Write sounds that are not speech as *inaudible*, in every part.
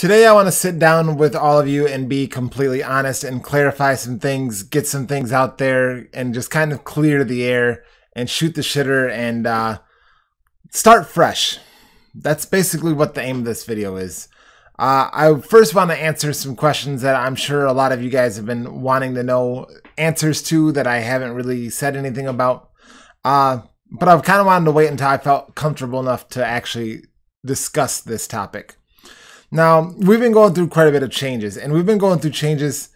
Today, I want to sit down with all of you and be completely honest and clarify some things, get some things out there, and just kind of clear the air and shoot the shitter and uh, start fresh. That's basically what the aim of this video is. Uh, I first want to answer some questions that I'm sure a lot of you guys have been wanting to know answers to that I haven't really said anything about. Uh, but I've kind of wanted to wait until I felt comfortable enough to actually discuss this topic. Now, we've been going through quite a bit of changes, and we've been going through changes,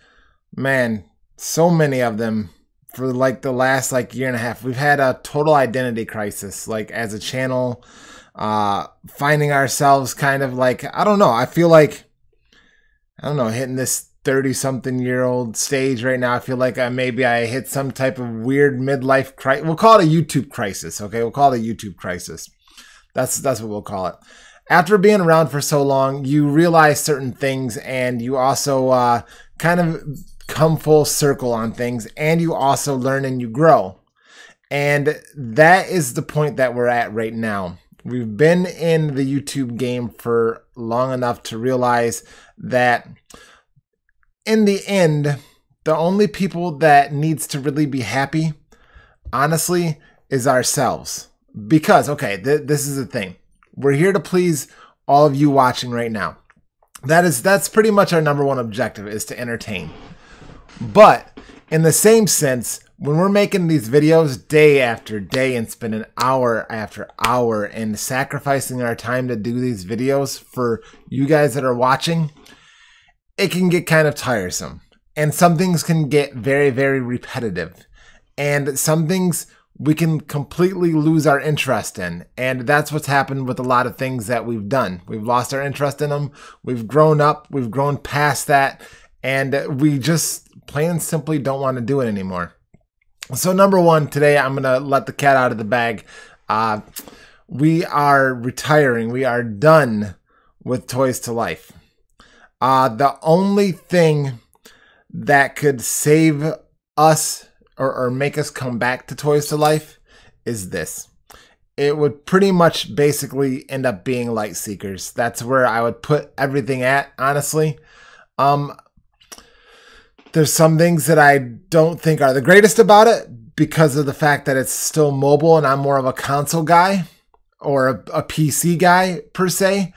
man, so many of them for like the last like year and a half. We've had a total identity crisis, like as a channel, uh, finding ourselves kind of like, I don't know, I feel like, I don't know, hitting this 30 something year old stage right now. I feel like I, maybe I hit some type of weird midlife crisis. We'll call it a YouTube crisis, okay? We'll call it a YouTube crisis. That's, that's what we'll call it after being around for so long, you realize certain things and you also uh, kind of come full circle on things and you also learn and you grow. And that is the point that we're at right now. We've been in the YouTube game for long enough to realize that in the end, the only people that needs to really be happy, honestly, is ourselves. Because, okay, th- this is the thing we're here to please all of you watching right now. That is that's pretty much our number one objective is to entertain. But in the same sense, when we're making these videos day after day and spending hour after hour and sacrificing our time to do these videos for you guys that are watching, it can get kind of tiresome. And some things can get very, very repetitive. And some things we can completely lose our interest in. And that's what's happened with a lot of things that we've done. We've lost our interest in them. We've grown up. We've grown past that. And we just plain and simply don't want to do it anymore. So, number one, today I'm going to let the cat out of the bag. Uh, we are retiring. We are done with Toys to Life. Uh, the only thing that could save us or, or make us come back to Toys to Life is this. It would pretty much basically end up being Light Seekers. That's where I would put everything at, honestly. Um, there's some things that I don't think are the greatest about it because of the fact that it's still mobile and I'm more of a console guy or a, a PC guy per se.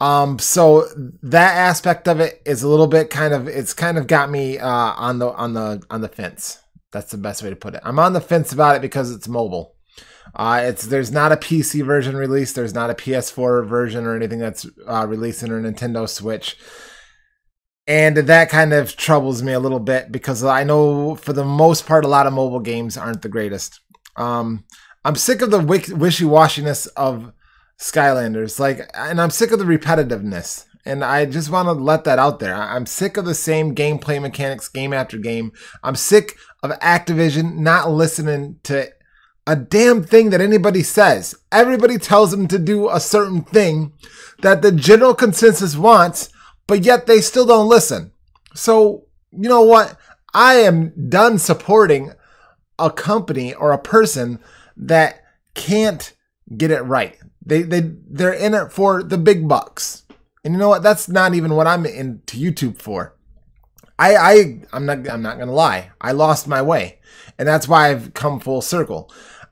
Um, so that aspect of it is a little bit kind of it's kind of got me uh, on the on the on the fence. That's the best way to put it. I'm on the fence about it because it's mobile. Uh, it's there's not a PC version released. There's not a PS4 version or anything that's uh, releasing or Nintendo Switch, and that kind of troubles me a little bit because I know for the most part a lot of mobile games aren't the greatest. Um, I'm sick of the wishy washiness of Skylanders, like, and I'm sick of the repetitiveness. And I just want to let that out there. I'm sick of the same gameplay mechanics game after game. I'm sick of Activision not listening to a damn thing that anybody says. Everybody tells them to do a certain thing that the general consensus wants, but yet they still don't listen. So, you know what? I am done supporting a company or a person that can't get it right. They they they're in it for the big bucks. And you know what? That's not even what I'm into YouTube for. I, I I'm not I'm not gonna lie. I lost my way. And that's why I've come full circle.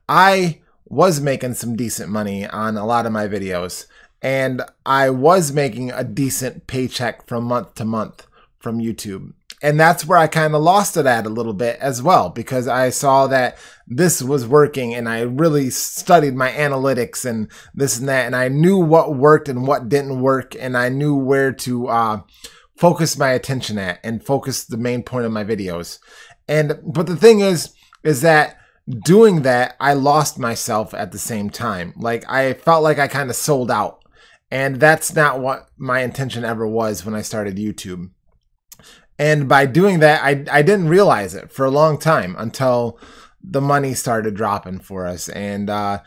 I was making some decent money on a lot of my videos. And I was making a decent paycheck from month to month from YouTube. And that's where I kind of lost it at a little bit as well, because I saw that this was working and I really studied my analytics and this and that. And I knew what worked and what didn't work. And I knew where to uh, focus my attention at and focus the main point of my videos. And, but the thing is, is that doing that, I lost myself at the same time. Like I felt like I kind of sold out. And that's not what my intention ever was when I started YouTube. And by doing that, I, I didn't realize it for a long time until the money started dropping for us and uh,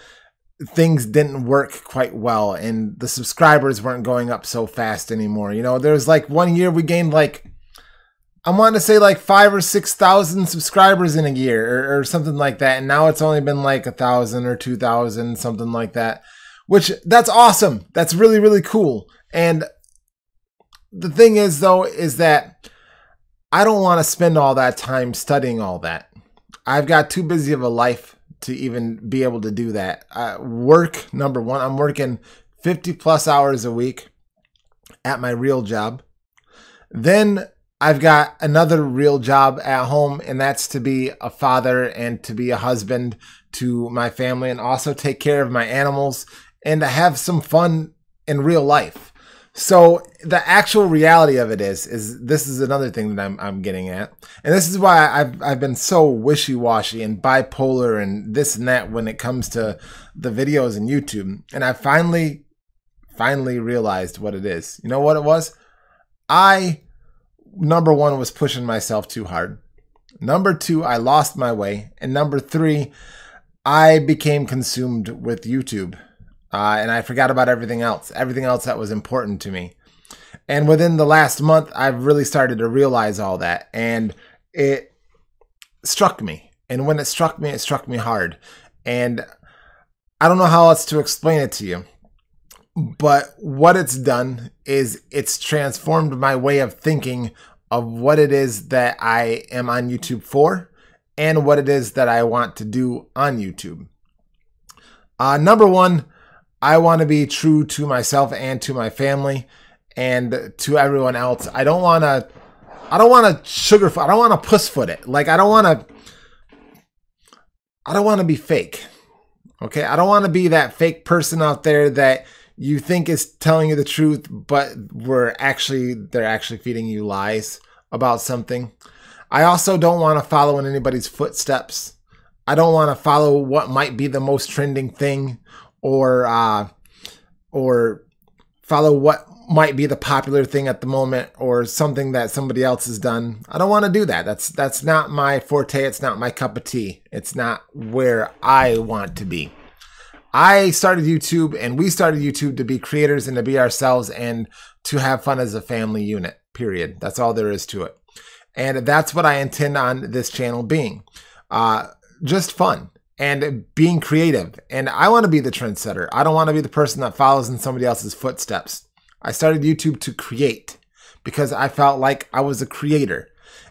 things didn't work quite well and the subscribers weren't going up so fast anymore. You know, there was like one year we gained like, I want to say like five or 6,000 subscribers in a year or, or something like that. And now it's only been like a thousand or 2,000, something like that, which that's awesome. That's really, really cool. And the thing is, though, is that I don't want to spend all that time studying all that. I've got too busy of a life to even be able to do that. Work, number one, I'm working 50 plus hours a week at my real job. Then I've got another real job at home, and that's to be a father and to be a husband to my family and also take care of my animals and to have some fun in real life. So the actual reality of it is, is this is another thing that I'm, I'm getting at. And this is why I've, I've been so wishy-washy and bipolar and this and that when it comes to the videos and YouTube. And I finally, finally realized what it is. You know what it was? I, number one, was pushing myself too hard. Number two, I lost my way. And number three, I became consumed with YouTube uh, and I forgot about everything else, everything else that was important to me. And within the last month, I've really started to realize all that, and it struck me. And when it struck me, it struck me hard. And I don't know how else to explain it to you. But what it's done is it's transformed my way of thinking of what it is that I am on YouTube for and what it is that I want to do on YouTube. Uh, number one, I want to be true to myself and to my family and to everyone else. I don't want to I don't want to sugarfoot. I don't want to pussfoot it. Like I don't want to I don't want to be fake. Okay? I don't want to be that fake person out there that you think is telling you the truth, but we're actually they're actually feeding you lies about something. I also don't want to follow in anybody's footsteps. I don't want to follow what might be the most trending thing or uh, or follow what might be the popular thing at the moment or something that somebody else has done. I don't want to do that. That's that's not my forte. It's not my cup of tea. It's not where I want to be. I started YouTube and we started YouTube to be creators and to be ourselves and to have fun as a family unit. Period. That's all there is to it. And that's what I intend on this channel being. Uh, just fun and being creative. And I want to be the trendsetter. I don't want to be the person that follows in somebody else's footsteps. I started YouTube to create because I felt like I was a creator.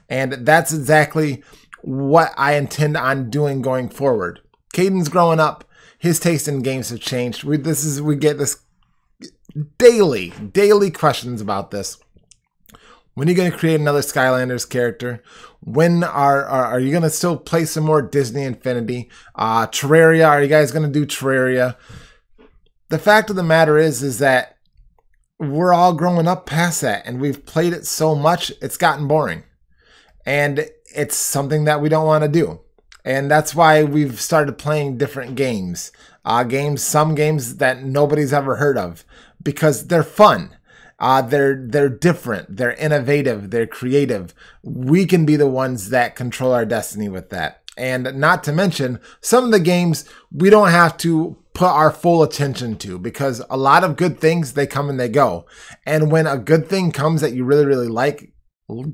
And that's exactly what I intend on doing going forward. Caden's growing up. His taste in games have changed. We this is we get this daily, daily questions about this. When are you going to create another Skylanders character? When are are, are you going to still play some more Disney Infinity? Uh, Terraria, are you guys going to do Terraria? The fact of the matter is, is that we're all growing up past that, and we've played it so much, it's gotten boring, and it's something that we don't want to do, and that's why we've started playing different games. Uh, games, some games that nobody's ever heard of, because they're fun uh, they're they're different, they're innovative, they're creative. We can be the ones that control our destiny with that. And not to mention, some of the games we don't have to put our full attention to because a lot of good things they come and they go. And when a good thing comes that you really really like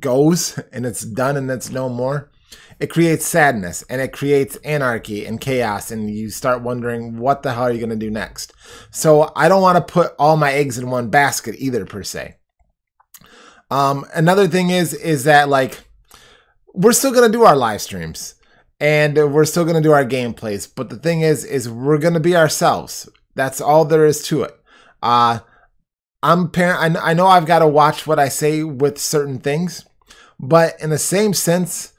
goes and it's done and it's no more, it creates sadness and it creates anarchy and chaos and you start wondering what the hell are you going to do next? So i don't want to put all my eggs in one basket either per se. Um, another thing is is that like we're still going to do our live streams and we're still going to do our gameplays but the thing is is we're going to be ourselves. That's all there is to it. Uh i'm parent I, I know i've got to watch what i say with certain things but in the same sense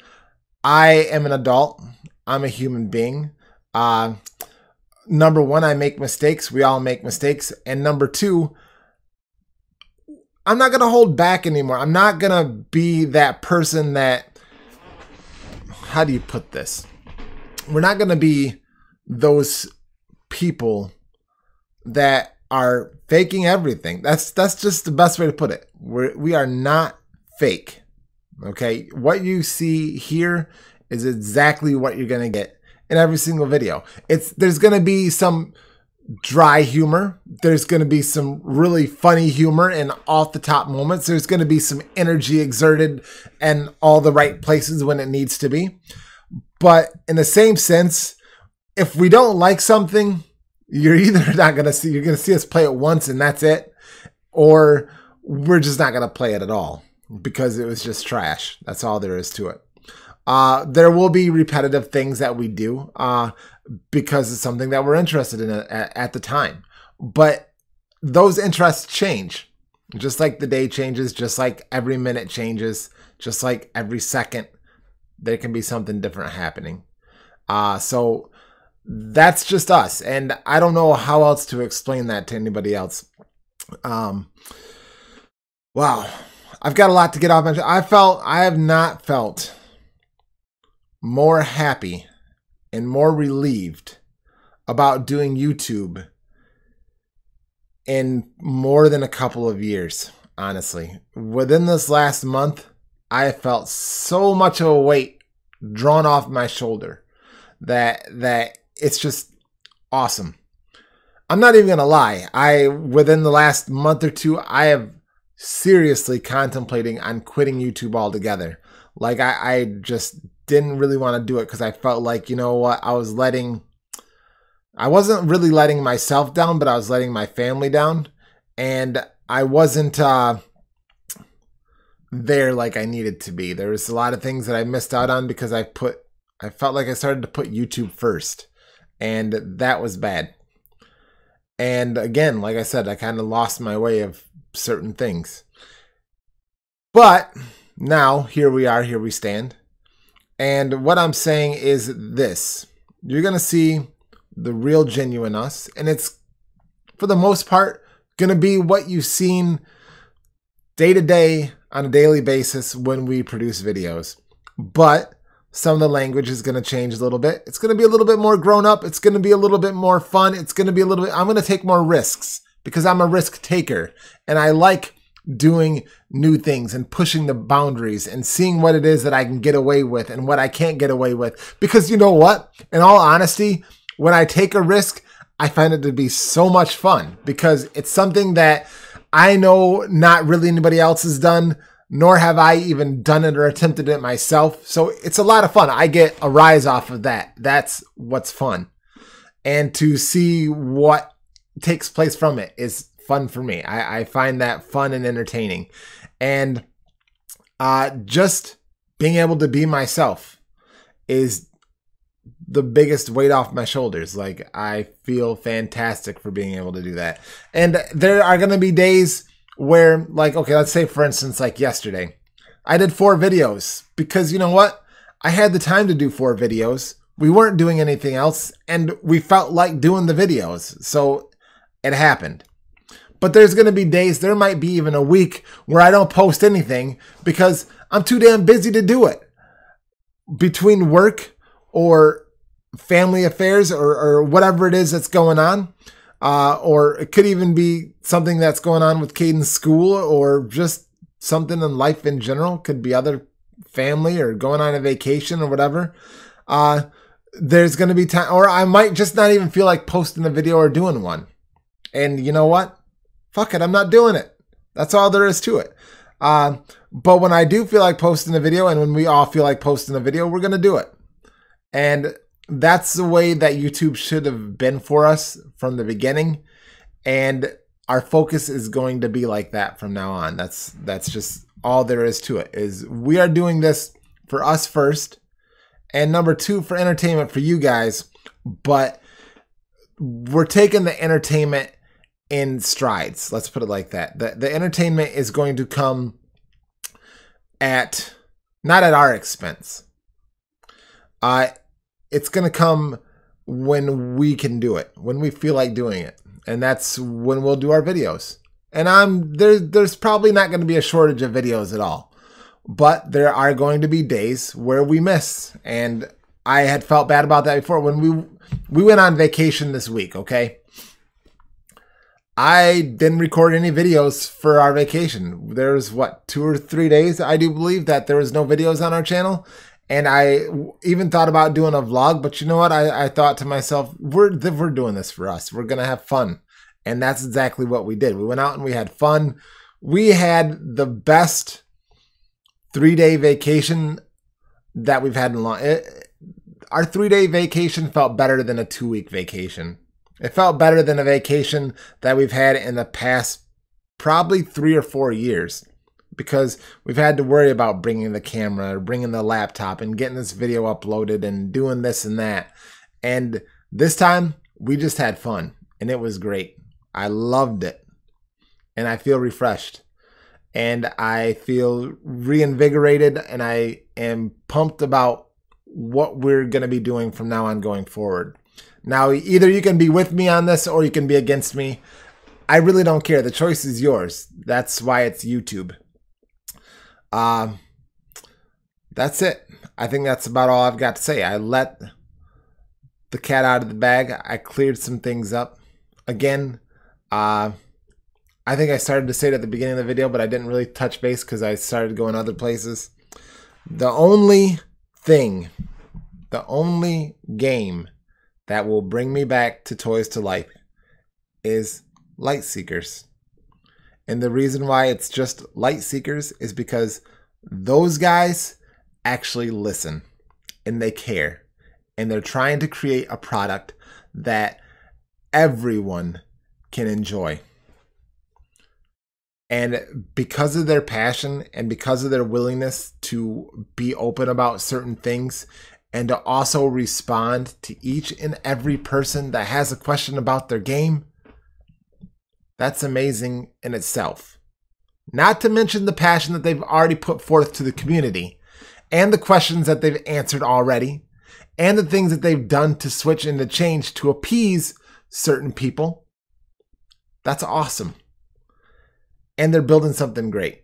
I am an adult. I'm a human being. Uh, number one, I make mistakes. We all make mistakes. And number two, I'm not going to hold back anymore. I'm not going to be that person that, how do you put this? We're not going to be those people that are faking everything. That's that's just the best way to put it. We're, we are not fake. Okay, what you see here is exactly what you're to get in every single video. It's there's to be some dry humor. There's going to be some really funny humor and off the top moments. There's going to be some energy exerted and all the right places when it needs to be. But in the same sense, if we don't like something, you're either *laughs* not going to see you're going to see us play it once and that's it or we're just not going to play it at all because it was just trash. That's all there is to it. Uh, there will be repetitive things that we do uh, because it's something that we're interested in at, at the time. But those interests change, just like the day changes, just like every minute changes, just like every second, there can be something different happening. Uh, so that's just us. And I don't know how else to explain that to anybody else. Um, wow. I've got a lot to get off my I felt I have not felt more happy and more relieved about doing YouTube in more than a couple of years, honestly. Within this last month, I felt so much of a weight drawn off my shoulder that that it's just awesome. I'm not even gonna lie. I within the last month or two, I have seriously contemplating on quitting YouTube altogether. Like I, I just didn't really want to do it because I felt like, you know what, I was letting I wasn't really letting myself down, but I was letting my family down. And I wasn't uh there like I needed to be. There was a lot of things that I missed out on because I put I felt like I started to put YouTube first. And that was bad. And again, like I said, I kind of lost my way of certain things. But now, here we are, here we stand. And what I'm saying is this you're going to see the real genuine us, and it's for the most part going to be what you've seen day to day on a daily basis when we produce videos. But some of the language is going to change a little bit. It's going to be a little bit more grown up. It's going to be a little bit more fun. It's going to be a little bit, I'm going to take more risks because I'm a risk taker and I like doing new things and pushing the boundaries and seeing what it is that I can get away with and what I can't get away with. Because you know what? In all honesty, when I take a risk, I find it to be so much fun because it's something that I know not really anybody else has done, nor have I even done it or attempted it myself. So it's a lot of fun. I get a rise off of that. That's what's fun. And to see what takes place from it is fun for me. I, I find that fun and entertaining. And uh, just being able to be myself is the biggest weight off my shoulders. Like I feel fantastic for being able to do that. And there are going to be days where like okay, let's say for instance like yesterday, I did four videos because you know what? I had the time to do four videos. We weren't doing anything else and we felt like doing the videos. So it happened. But there's going to be days, there might be even a week where I don't post anything because I'm too damn busy to do it. Between work or family affairs or, or whatever it is that's going on. Uh, or it could even be something that's going on with Caden's school or just something in life in general. Could be other family or going on a vacation or whatever. Uh, there's going to be time, or I might just not even feel like posting a video or doing one. And you know what? Fuck it, I'm not doing it. That's all there is to it. Uh, but when I do feel like posting a video, and when we all feel like posting a video, we're to do it. And that's the way that YouTube should have been for us from the beginning. And our focus is going to be like that from now on. That's that's just all there is to it. Is we are doing this for us first, and number two for entertainment for you guys. But we're taking the entertainment in strides. Let's put it like that. The the entertainment is going to come at not at our expense. Uh it's going to come when we can do it, when we feel like doing it. And that's when we'll do our videos. And I'm there there's probably not going to be a shortage of videos at all. But there are going to be days where we miss and I had felt bad about that before when we we went on vacation this week, okay? I didn't record any videos for our vacation. There's what, two or three days, I do believe, that there was no videos on our channel. And I even thought about doing a vlog, but you know what? I, I thought to myself, we're we're doing this for us. We're gonna have fun, and that's exactly what we did. We went out and we had fun. We had the best three day vacation that we've had in a long. It, eh, our three day vacation felt better than a two week vacation. It felt better than a vacation that we've had in the past probably three or four years because we've had to worry about bringing the camera bringing the laptop and getting this video uploaded and doing this and that. And this time we just had fun and it was great. I loved it and I feel refreshed and I feel reinvigorated and I am pumped about what we're going to be doing from now on going forward. Now, either you can be with me on this or you can be against me. I really don't care. The choice is yours. That's why it's YouTube. Um, that's it. I think that's about all I've got to say. I let the cat out of the bag. I cleared some things up. Again, uh, I think I started to say it at the beginning of the video, but I didn't really touch base because I started going other places. The only thing, the only game that will bring me back to Toys to Life is Light Seekers. And the reason why it's just Light Seekers is because those guys actually listen and they care. And they're trying to create a product that everyone can enjoy. And because of their passion and because of their willingness to be open about certain things and to also respond to each and every person that has a question about their game, that's amazing in itself. Not to mention the passion that they've already put forth to the community and the questions that they've answered already and the things that they've done to switch and to change to appease certain people. That's awesome and they're building something great.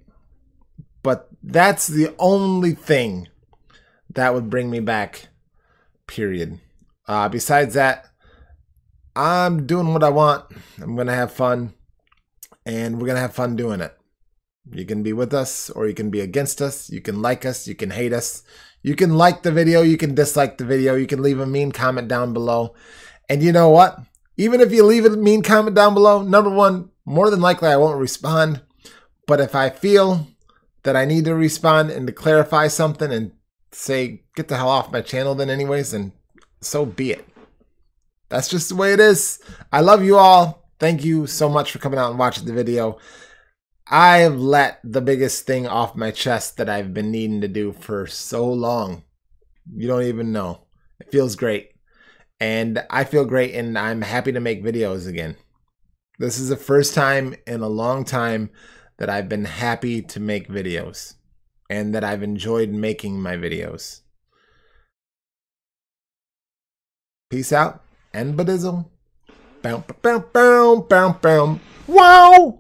But that's the only thing that would bring me back, period. Uh, besides that, I'm doing what I want. I'm going to have fun, and we're going to have fun doing it. You can be with us or you can be against us. You can like us. You can hate us. You can like the video. You can dislike the video. You can leave a mean comment down below. And you know what? Even if you leave a mean comment down below, number one, more than likely I won't respond. But if I feel that I need to respond and to clarify something and say, get the hell off my channel, then, anyways, and so be it. That's just the way it is. I love you all. Thank you so much for coming out and watching the video. I've let the biggest thing off my chest that I've been needing to do for so long. You don't even know. It feels great. And I feel great and I'm happy to make videos again. This is the first time in a long time that I've been happy to make videos and that I've enjoyed making my videos. Peace out and badizzle. Bow, bow, bow, bow, bow. Wow!